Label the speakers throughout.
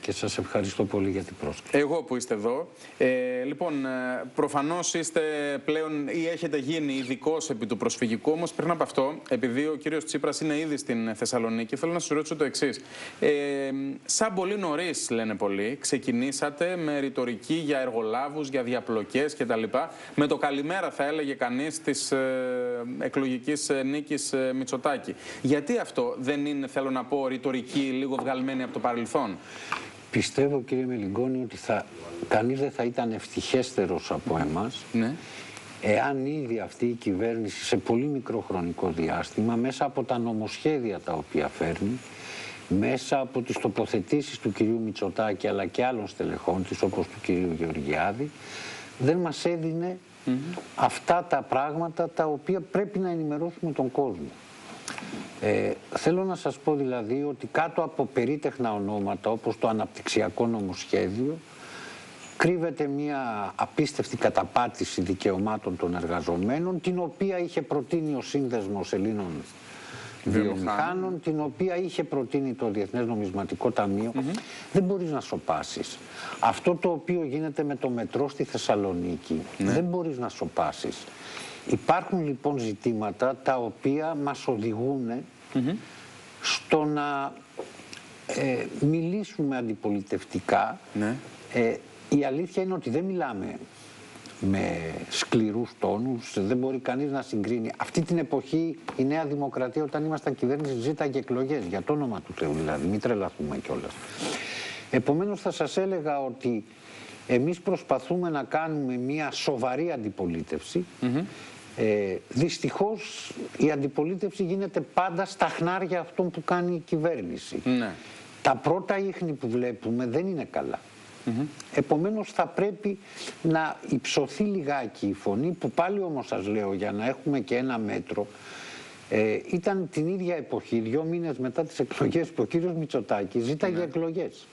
Speaker 1: και σας ευχαριστώ πολύ για την πρόσκληση.
Speaker 2: Εγώ που είστε εδώ. Ε, λοιπόν, ε, προφανώς είστε πλέον ή έχετε γίνει ειδικό επί του προσφυγικού, όμως πριν από αυτό, επειδή ο κύριος Τσίπρας είναι ήδη στην Θεσσαλονίκη, θέλω να σας ρωτήσω το εξής. Ε, σαν πολύ νωρίς, λένε πολλοί, ξεκινήσατε με ρητορική για εργολάβους, για διαπλοκές κτλ. Με το καλημέρα θα έλεγε κανείς της ε, εκλογικής ε, νίκης ε, Μητσοτάκη. Γιατί αυτό δεν είναι, θέλω να πω, ρητορική λίγο βγαλμένη από το παρελθόν;
Speaker 1: Πιστεύω κύριε Μελιγκόνη ότι θα, κανείς δεν θα ήταν ευτυχέστερος από εμάς
Speaker 2: Ναι.
Speaker 1: εάν ήδη αυτή η κυβέρνηση σε πολύ μικρό χρονικό διάστημα μέσα από τα νομοσχέδια τα οποία φέρνει μέσα από τις τοποθετήσεις του κυρίου Μητσοτάκη αλλά και άλλων στελεχών της όπως του κυρίου Γεωργιάδη δεν μας έδινε αυτά τα πράγματα τα οποία πρέπει να ενημερώσουμε τον κόσμο. Ε, θέλω να σας πω δηλαδή ότι κάτω από περίτεχνα ονόματα όπως το αναπτυξιακό νομοσχέδιο κρύβεται μια απίστευτη καταπάτηση δικαιωμάτων των εργαζομένων την οποία είχε προτείνει ο Σύνδεσμος Ελλήνων Βιομηχάνων, την οποία είχε προτείνει το Διεθνές Νομισματικό Ταμείο. Δεν μπορείς να σοπάσεις. Αυτό το οποίο γίνεται με το μετρό στη Θεσσαλονίκη δεν μπορείς να σοπάσεις. Υπάρχουν λοιπόν ζητήματα τα οποία μας οδηγούν στο να ε, μιλήσουμε αντιπολιτευτικά.
Speaker 2: Ναι.
Speaker 1: Ε, η αλήθεια είναι ότι δεν μιλάμε με σκληρούς τόνους, δεν μπορεί κανείς να συγκρίνει. Αυτή την εποχή η Νέα Δημοκρατία όταν ήμασταν κυβέρνηση ζήταγε εκλογές, για το όνομα του Θεού δηλαδή, μην τρελαθούμε κιόλας. Επομένως θα σας έλεγα ότι εμείς προσπαθούμε να κάνουμε μια σοβαρή αντιπολίτευση. Ε, δυστυχώς η αντιπολίτευση γίνεται πάντα στα χνάρια αυτών που κάνει η κυβέρνηση.
Speaker 2: Ναι.
Speaker 1: Τα πρώτα ίχνη που βλέπουμε δεν είναι καλά. Επομένως θα πρέπει να υψωθεί λιγάκι η φωνή που πάλι όμως σας λέω για να έχουμε και ένα μέτρο ε, ήταν την ίδια εποχή, δύο μήνες μετά τις εκλογές που ο κύριος Μητσοτάκης ζήταγε εκλογές.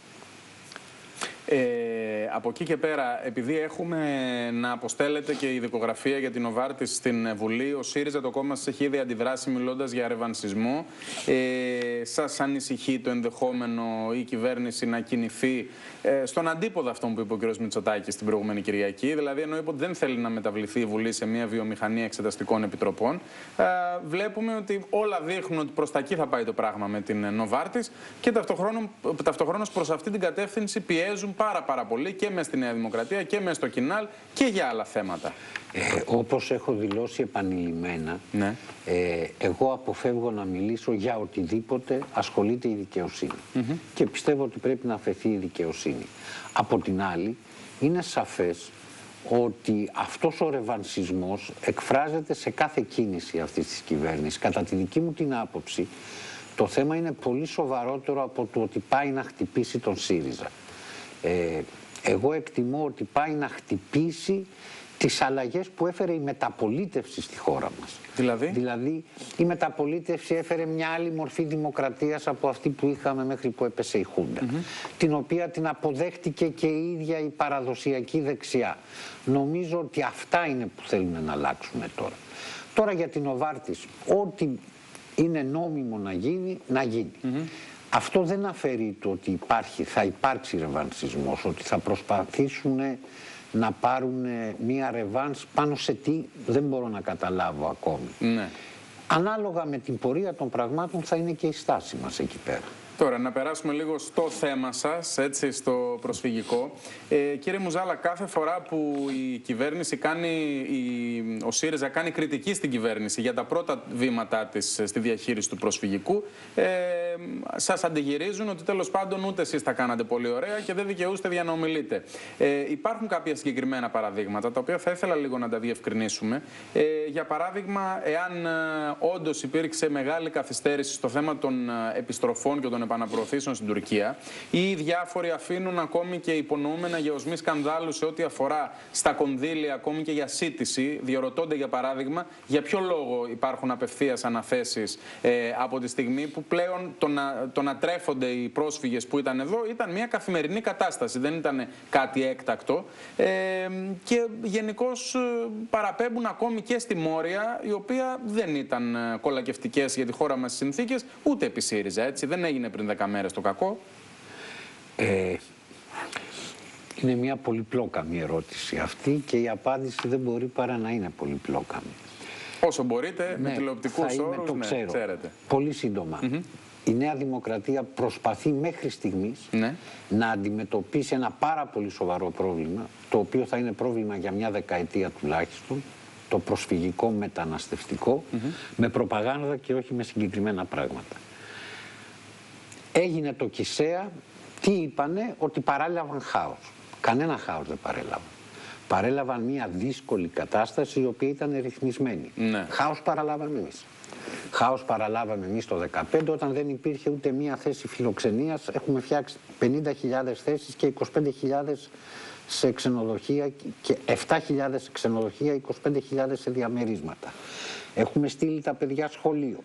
Speaker 2: Ε, από εκεί και πέρα, επειδή έχουμε να αποστέλλεται και η δικογραφία για την Οβάρτη στην Βουλή, ο ΣΥΡΙΖΑ το κόμμα σας έχει ήδη αντιδράσει μιλώντας για ρευανσισμό. Ε, σας ανησυχεί το ενδεχόμενο η κυβέρνηση να κινηθεί ε, στον αντίποδο αυτόν που είπε ο κ. Μητσοτάκης την προηγούμενη Κυριακή; Δηλαδή, ενώ είπε ότι δεν θέλει να μεταβληθεί η Βουλή σε μια βιομηχανία εξεταστικών επιτροπών, ε, βλέπουμε ότι όλα δείχνουν ότι προς τα εκεί θα πάει το πράγμα με την Νοβάρτη και ταυτοχρόνως προς αυτή την κατεύθυνση πιέζουν πάρα, πάρα πολύ και μες στη Νέα Δημοκρατία και μες στο Κινάλ και για άλλα θέματα.
Speaker 1: Ε, όπως έχω δηλώσει επανειλημμένα,
Speaker 2: Ναι.
Speaker 1: ε, εγώ αποφεύγω να μιλήσω για οτιδήποτε ασχολείται η δικαιοσύνη. Και πιστεύω ότι πρέπει να αφαιθεί η δικαιοσύνη. Από την άλλη, είναι σαφές ότι αυτός ο ρεβανσισμός εκφράζεται σε κάθε κίνηση αυτής της κυβέρνησης. Κατά τη δική μου την άποψη, το θέμα είναι πολύ σοβαρότερο από το ότι πάει να χτυπήσει τον ΣΥΡΙΖΑ. Ε, εγώ εκτιμώ ότι πάει να χτυπήσει τις αλλαγές που έφερε η μεταπολίτευση στη χώρα μας.
Speaker 2: Δηλαδή;
Speaker 1: Δηλαδή η μεταπολίτευση έφερε μια άλλη μορφή δημοκρατίας από αυτή που είχαμε μέχρι που έπεσε η Χούντα. Την οποία την αποδέχτηκε και η ίδια η παραδοσιακή δεξιά. Νομίζω ότι αυτά είναι που θέλουμε να αλλάξουμε τώρα. Τώρα για την Οβάρτης, ό,τι είναι νόμιμο να γίνει, να γίνει. Αυτό δεν αφαιρεί το ότι υπάρχει, θα υπάρξει ρεβανσισμός, ότι θα προσπαθήσουν να πάρουν μία ρεβάνς πάνω σε τι δεν μπορώ να καταλάβω ακόμη.
Speaker 2: Ναι.
Speaker 1: Ανάλογα με την πορεία των πραγμάτων θα είναι και η στάση μας εκεί πέρα.
Speaker 2: Τώρα, να περάσουμε λίγο στο θέμα σας, έτσι, στο προσφυγικό. Ε, κύριε Μουζάλα, κάθε φορά που η κυβέρνηση κάνει, η, ο ΣΥΡΙΖΑ κάνει κριτική στην κυβέρνηση για τα πρώτα βήματά της στη διαχείριση του προσφυγικού, ε, σας αντιγυρίζουν ότι τέλος πάντων ούτε εσείς τα κάνατε πολύ ωραία και δεν δικαιούστε για να ομιλείτε. Ε, υπάρχουν κάποια συγκεκριμένα παραδείγματα, τα οποία θα ήθελα λίγο να τα διευκρινίσουμε. Ε, για παράδειγμα, εάν ε, όντως υπήρξε μεγάλη καθυστέρηση στο θέμα των ε, επιστροφών και των επαναπροωθήσεων στην Τουρκία, ή οι διάφοροι αφήνουν ακόμη και υπονοούμενα γεωσμή σκανδάλου σε ό,τι αφορά στα κονδύλια, ακόμη και για σύντηση, διορωτώνται για παράδειγμα για ποιο λόγο υπάρχουν απευθείας αναθέσεις ε, από τη στιγμή που πλέον το να, το να τρέφονται οι πρόσφυγες που ήταν εδώ ήταν μια καθημερινή κατάσταση, δεν ήταν κάτι έκτακτο. Ε, και γενικώς παραπέμπουν ακόμη και στη Μόρια, η οποία δεν ήταν ε, κολακευτικές για τη χώρα μας συνθήκες, ούτε επί ΣΥΡΙΖΑ, έτσι. Δεν έγινε πριν 10 μέρες το κακό.
Speaker 1: Ε, είναι μια πολυπλόκαμη ερώτηση αυτή και η απάντηση δεν μπορεί παρά να είναι πολυπλόκαμη.
Speaker 2: Όσο μπορείτε, με
Speaker 1: Ναι,
Speaker 2: τηλεοπτικούς
Speaker 1: θα είμαι,
Speaker 2: όρους,
Speaker 1: το
Speaker 2: ναι,
Speaker 1: ξέρω.
Speaker 2: ξέρετε.
Speaker 1: Πολύ σύντομα. Η Νέα Δημοκρατία προσπαθεί μέχρι στιγμής
Speaker 2: Ναι.
Speaker 1: να αντιμετωπίσει ένα πάρα πολύ σοβαρό πρόβλημα, το οποίο θα είναι πρόβλημα για μια δεκαετία τουλάχιστον, το προσφυγικό μεταναστευτικό, με προπαγάνδα και όχι με συγκεκριμένα πράγματα. Έγινε το Κισέα, τι είπανε, ότι παρέλαβαν χάος. Κανένα χάος δεν παρέλαβαν. Παρέλαβαν μια δύσκολη κατάσταση η οποία ήταν ρυθμισμένη.
Speaker 2: Ναι.
Speaker 1: Χάος παραλάβαμε εμείς. Χάος παραλάβαμε εμείς το 2015 όταν δεν υπήρχε ούτε μία θέση φιλοξενίας. Έχουμε φτιάξει 50.000 θέσεις και 25.000 σε ξενοδοχεία και 7.000 σε ξενοδοχεία, 25.000 σε διαμερίσματα. Έχουμε στείλει τα παιδιά σχολείο.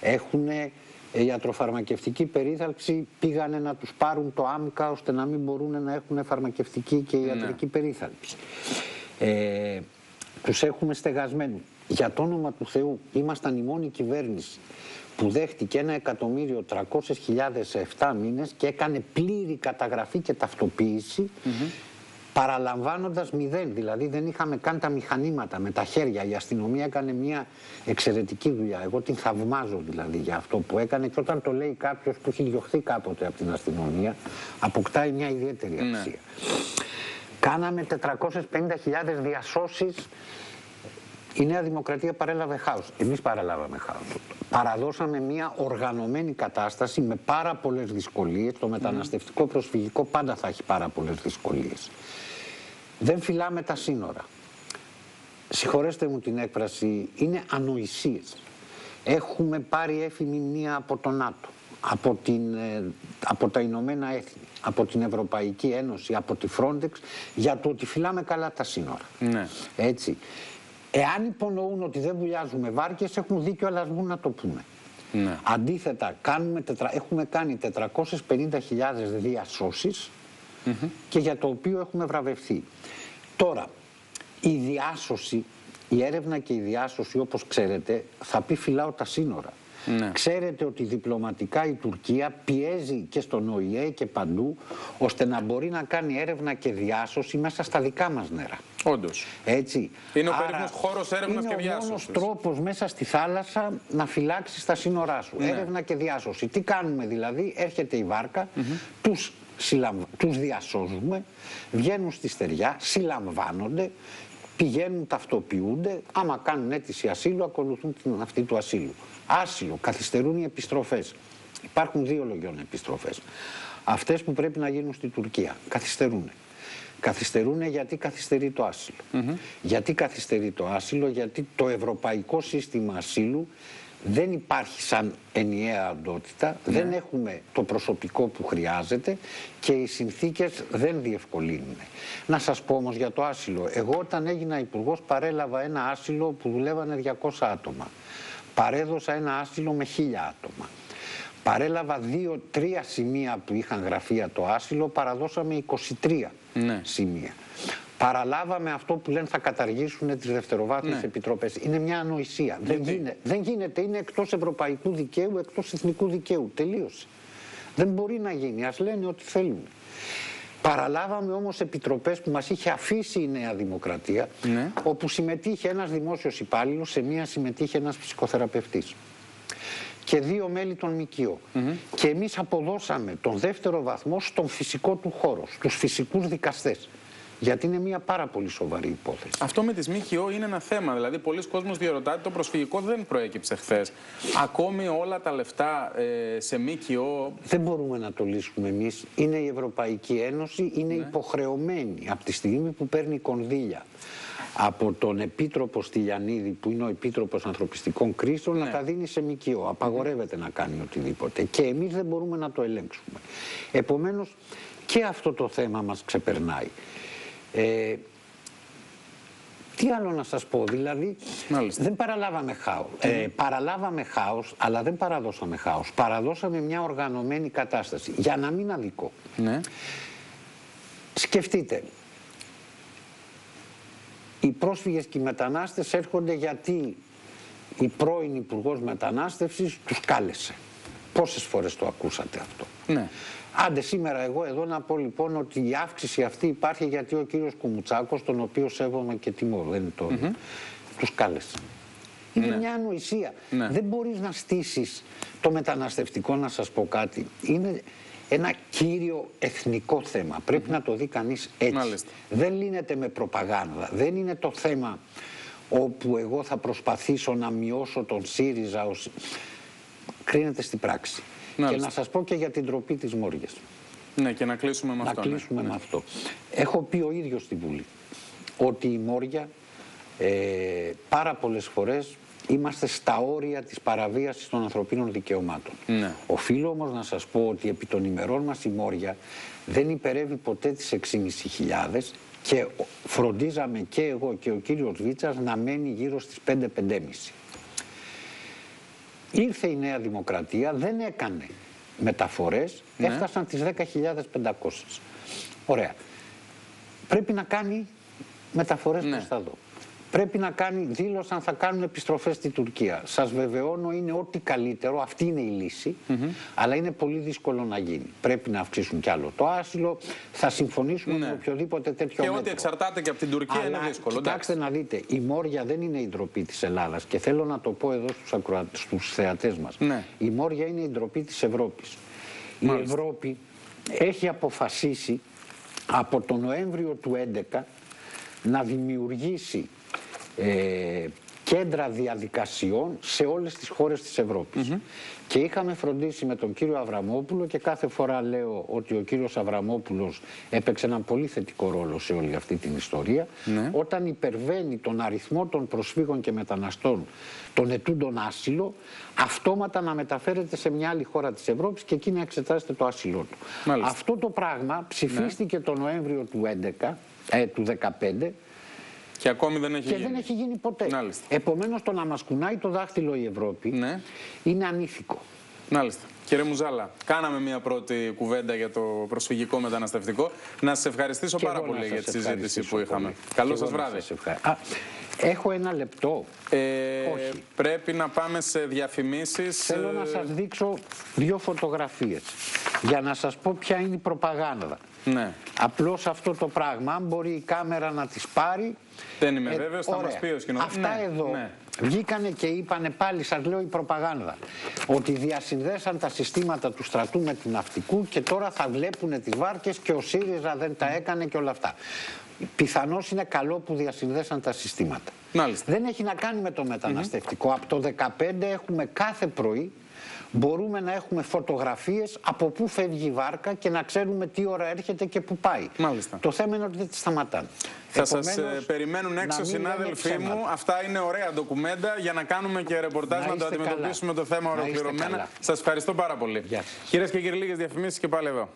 Speaker 1: Έχουν ιατροφαρμακευτική περίθαλψη, πήγανε να τους πάρουν το άμκα ώστε να μην μπορούν να έχουν φαρμακευτική και ιατρική περίθαλψη. Ε, τους έχουμε στεγασμένους. Για το όνομα του Θεού, ήμασταν η μόνη κυβέρνηση που δέχτηκε ένα εκατομμύριο 300.000 σε 7 μήνες και έκανε πλήρη καταγραφή και ταυτοποίηση παραλαμβάνοντας μηδέν. Δηλαδή δεν είχαμε καν τα μηχανήματα με τα χέρια. Η αστυνομία έκανε μια εξαιρετική δουλειά. Εγώ την θαυμάζω δηλαδή για αυτό που έκανε και όταν το λέει κάποιος που έχει διωχθεί κάποτε από την αστυνομία αποκτάει μια ιδιαίτερη
Speaker 2: Ναι.
Speaker 1: αξία. Κάναμε 450.000 διασώσεις η Νέα Δημοκρατία παρέλαβε χάος. Εμείς παραλάβαμε χάος. Παραδώσαμε μια οργανωμένη κατάσταση με πάρα πολλές δυσκολίες. Το μεταναστευτικό προσφυγικό πάντα θα έχει πάρα πολλές δυσκολίες. Δεν φυλάμε τα σύνορα. Συγχωρέστε μου την έκφραση, είναι ανοησίες. Έχουμε πάρει έφημη μία από το ΝΑΤΟ, από, την, ε, από τα Ηνωμένα Έθνη, από την Ευρωπαϊκή Ένωση, από τη Frontex, για το ότι φυλάμε καλά τα σύνορα.
Speaker 2: Ναι.
Speaker 1: Έτσι. Εάν υπονοούν ότι δεν βουλιάζουμε βάρκες, έχουν δίκιο, αλλά ας βγουν να το πούμε.
Speaker 2: Ναι.
Speaker 1: Αντίθετα, κάνουμε, τετρα- έχουμε κάνει 450.000 διασώσεις και για το οποίο έχουμε βραβευθεί. Τώρα, η διάσωση, η έρευνα και η διάσωση, όπως ξέρετε, θα πει φυλάω τα σύνορα.
Speaker 2: Ναι.
Speaker 1: Ξέρετε ότι διπλωματικά η Τουρκία πιέζει και στον ΟΗΕ και παντού, ώστε να μπορεί να κάνει έρευνα και διάσωση μέσα στα δικά μας νερά.
Speaker 2: Όντως.
Speaker 1: Έτσι.
Speaker 2: Είναι ο
Speaker 1: Άρα,
Speaker 2: περίφημος χώρος έρευνας και
Speaker 1: Είναι ο
Speaker 2: διάσωσης.
Speaker 1: μόνος τρόπος μέσα στη θάλασσα να φυλάξεις τα σύνορά σου.
Speaker 2: Ναι.
Speaker 1: Έρευνα και διάσωση. Τι κάνουμε δηλαδή, έρχεται η βάρκα, τους, συλλαμβ... τους διασώζουμε, βγαίνουν στη στεριά, συλλαμβάνονται, πηγαίνουν, ταυτοποιούνται, άμα κάνουν αίτηση ασύλου, ακολουθούν την αυτή του ασύλου. Άσυλο, καθυστερούν οι επιστροφές. Υπάρχουν δύο λογιών επιστροφές. Αυτές που πρέπει να γίνουν στη Τουρκία, καθυστερούν. Καθυστερούν γιατί καθυστερεί το ασυλο Γιατί καθυστερεί το άσυλο, γιατί το ευρωπαϊκό σύστημα ασύλου δεν υπάρχει σαν ενιαία αντότητα, δεν έχουμε το προσωπικό που χρειάζεται και οι συνθήκες δεν διευκολύνουν. Να σας πω όμως για το άσυλο. Εγώ όταν έγινα υπουργός παρέλαβα ένα άσυλο που δουλεύανε 200 άτομα. Παρέδωσα ένα άσυλο με 1000 άτομα. Παρέλαβα δύο-τρία σημεία που είχαν γραφεία το άσυλο, παραδώσαμε 23
Speaker 2: Ναι.
Speaker 1: σημεία. Παραλάβαμε αυτό που λένε θα καταργήσουν τις δευτεροβάθμιες
Speaker 2: Ναι.
Speaker 1: επιτροπές. Είναι μια ανοησία. Δεν, γίνε- δεν γίνεται, είναι εκτός ευρωπαϊκού δικαίου, εκτός εθνικού δικαίου. Τελείωσε. Δεν μπορεί να γίνει, ας λένε ό,τι θέλουν. Παραλάβαμε όμως επιτροπές που μας είχε αφήσει η Νέα Δημοκρατία,
Speaker 2: Ναι.
Speaker 1: όπου συμμετείχε ένας δημόσιος υπάλληλος, σε μία συμμετείχε ένας ψυχοθεραπευτής και δύο μέλη των ΜΚΙΟ. Και εμείς αποδώσαμε τον δεύτερο βαθμό στον φυσικό του χώρο, στους φυσικούς δικαστές. Γιατί είναι μια πάρα πολύ σοβαρή υπόθεση.
Speaker 2: Αυτό με τις ΜΚΟ είναι ένα θέμα. Δηλαδή, πολλοί κόσμος διαρωτάται το προσφυγικό δεν προέκυψε χθες. Ακόμη όλα τα λεφτά ε, σε ΜΚΟ.
Speaker 1: Δεν μπορούμε να το λύσουμε εμείς. Είναι η Ευρωπαϊκή Ένωση, είναι υποχρεωμένη από τη στιγμή που παίρνει κονδύλια από τον Επίτροπο Στυλιανίδη, που είναι ο Επίτροπος Ανθρωπιστικών Κρίσεων, να τα δίνει σε ΜΚΟ. Απαγορεύεται να κάνει οτιδήποτε. Και εμείς δεν μπορούμε να το ελέγξουμε. Επομένως, και αυτό το θέμα μας ξεπερνάει. Ε, τι άλλο να σας πω, δηλαδή
Speaker 2: Μάλιστα.
Speaker 1: δεν παραλάβαμε χάος. Ε, παραλάβαμε χάος, αλλά δεν παραδώσαμε χάος. Παραδώσαμε μια οργανωμένη κατάσταση. Για να μην αδικό.
Speaker 2: Ναι.
Speaker 1: Σκεφτείτε, οι πρόσφυγες και οι μετανάστες έρχονται γιατί η πρώην Υπουργός Μετανάστευσης τους κάλεσε. Πόσες φορές το ακούσατε αυτό;
Speaker 2: Ναι.
Speaker 1: Άντε σήμερα εγώ εδώ να πω λοιπόν ότι η αύξηση αυτή υπάρχει γιατί ο κύριος Κουμουτσάκος, τον οποίο σέβομαι και τιμώ, δεν είναι το mm τους κάλεσε. Είναι
Speaker 2: Ναι.
Speaker 1: μια ανοησία.
Speaker 2: Ναι.
Speaker 1: Δεν μπορείς να στήσεις το μεταναστευτικό, να σας πω κάτι. Είναι ένα κύριο εθνικό θέμα. Πρέπει να το δει κανείς έτσι.
Speaker 2: Μάλιστα.
Speaker 1: Δεν λύνεται με προπαγάνδα. Δεν είναι το θέμα όπου εγώ θα προσπαθήσω να μειώσω τον ΣΥΡΙΖΑ. ως- Κρίνεται στην πράξη.
Speaker 2: Μάλιστα.
Speaker 1: Και να σας πω και για την τροπή της Μόριας.
Speaker 2: Ναι, και να κλείσουμε με
Speaker 1: Να
Speaker 2: αυτό. ναι.
Speaker 1: κλείσουμε με αυτό. Έχω πει ο ίδιος στη Βουλή ότι η Μόρια ε, πάρα πολλές φορές είμαστε στα όρια της παραβίασης των ανθρωπίνων δικαιωμάτων.
Speaker 2: Ναι.
Speaker 1: Οφείλω όμως να σας πω ότι επί των ημερών μας η Μόρια δεν υπερεύει ποτέ τις 6.500 και φροντίζαμε και εγώ και ο κύριος Βίτσας να μένει γύρω στις 5-5,5. Ήρθε η Νέα Δημοκρατία, δεν έκανε μεταφορές,
Speaker 2: Ναι.
Speaker 1: έφτασαν τις 10.500. Ωραία. Πρέπει να κάνει μεταφορές
Speaker 2: Ναι.
Speaker 1: προς τα δω. Πρέπει να κάνει, δήλωσαν θα κάνουν επιστροφές στη Τουρκία. Σας βεβαιώνω είναι ό,τι καλύτερο, αυτή είναι η λύση, αλλά είναι πολύ δύσκολο να γίνει. Πρέπει να αυξήσουν κι άλλο το άσυλο, θα συμφωνήσουμε
Speaker 2: Ναι.
Speaker 1: με οποιοδήποτε τέτοιο
Speaker 2: Και
Speaker 1: μέτρο.
Speaker 2: ό,τι εξαρτάται και από την Τουρκία
Speaker 1: Αλλά
Speaker 2: είναι δύσκολο.
Speaker 1: Κοιτάξτε να δείτε, η Μόρια δεν είναι η ντροπή της Ελλάδας και θέλω να το πω εδώ στους, ακροα... στους θεατές μας.
Speaker 2: Ναι.
Speaker 1: Η Μόρια είναι η ντροπή της Ευρώπης.
Speaker 2: Μάλιστα.
Speaker 1: Η Ευρώπη έχει αποφασίσει από τον Νοέμβριο του 2011 να δημιουργήσει ε, κέντρα διαδικασιών σε όλες τις χώρες της Ευρώπης. Και είχαμε φροντίσει με τον κύριο Αβραμόπουλο και κάθε φορά λέω ότι ο κύριος Αβραμόπουλος έπαιξε έναν πολύ θετικό ρόλο σε όλη αυτή την ιστορία.
Speaker 2: Ναι.
Speaker 1: Όταν υπερβαίνει τον αριθμό των προσφύγων και μεταναστών των ετούντων άσυλο, αυτόματα να μεταφέρεται σε μια άλλη χώρα της Ευρώπης και εκεί να εξετάσετε το άσυλό του.
Speaker 2: Μάλιστα.
Speaker 1: Αυτό το πράγμα ψηφίστηκε τον Νοέμβριο του 11, ε, του 2015
Speaker 2: Και ακόμη δεν έχει
Speaker 1: και
Speaker 2: γίνει.
Speaker 1: δεν έχει γίνει ποτέ.
Speaker 2: Μάλιστα.
Speaker 1: Επομένως το να μας κουνάει το δάχτυλο η Ευρώπη
Speaker 2: Ναι.
Speaker 1: είναι ανήθικο.
Speaker 2: Μάλιστα. Κύριε Μουζάλα, κάναμε μια πρώτη κουβέντα για το προσφυγικό μεταναστευτικό. Να σας ευχαριστήσω
Speaker 1: Και
Speaker 2: πάρα
Speaker 1: εγώ να
Speaker 2: πολύ για
Speaker 1: σας
Speaker 2: τη συζήτηση
Speaker 1: ευχαριστήσω
Speaker 2: που είχαμε.
Speaker 1: πολύ.
Speaker 2: Καλό
Speaker 1: Και
Speaker 2: σας
Speaker 1: εγώ να
Speaker 2: βράδυ.
Speaker 1: σας ευχα- Α, έχω ένα λεπτό.
Speaker 2: Ε,
Speaker 1: Όχι.
Speaker 2: πρέπει να πάμε σε διαφημίσεις.
Speaker 1: Θέλω να
Speaker 2: ε,
Speaker 1: σας δείξω δύο φωτογραφίες για να σας πω ποια είναι η προπαγάνδα.
Speaker 2: Ναι.
Speaker 1: Απλώς αυτό το πράγμα, αν μπορεί η κάμερα να τις πάρει...
Speaker 2: Δεν είμαι βέβαιος, θα
Speaker 1: Ε, ωραία.
Speaker 2: μας πει ο σκηνοθέτης.
Speaker 1: Αυτά
Speaker 2: Ναι,
Speaker 1: εδώ
Speaker 2: ναι.
Speaker 1: βγήκανε και είπανε πάλι, σας λέω η προπαγάνδα, ότι διασυνδέσαν τα συστήματα του στρατού με του ναυτικού και τώρα θα βλέπουν τις βάρκες και ο ΣΥΡΙΖΑ δεν τα έκανε και όλα αυτά. Πιθανώς είναι καλό που διασυνδέσαν τα συστήματα.
Speaker 2: Μάλιστα.
Speaker 1: Δεν έχει να κάνει με το μεταναστευτικό. Από το 2015 έχουμε κάθε πρωί μπορούμε να έχουμε φωτογραφίες από πού φεύγει η βάρκα και να ξέρουμε τι ώρα έρχεται και πού πάει.
Speaker 2: Μάλιστα.
Speaker 1: Το θέμα είναι ότι δεν τη σταματάνε.
Speaker 2: Θα σας
Speaker 1: Επομένως,
Speaker 2: περιμένουν έξω
Speaker 1: να μην
Speaker 2: συνάδελφοί
Speaker 1: λέμε
Speaker 2: μου.
Speaker 1: ψέματα.
Speaker 2: Αυτά είναι ωραία ντοκουμέντα για να κάνουμε και ρεπορτάζ
Speaker 1: Να
Speaker 2: να, το
Speaker 1: είστε
Speaker 2: αντιμετωπίσουμε
Speaker 1: καλά.
Speaker 2: το θέμα
Speaker 1: Να είστε
Speaker 2: ολοκληρωμένα.
Speaker 1: καλά.
Speaker 2: Σας ευχαριστώ πάρα πολύ.
Speaker 1: Γεια σας.
Speaker 2: Κυρίες και κύριοι, λίγες διαφημίσεις και πάλι εδώ.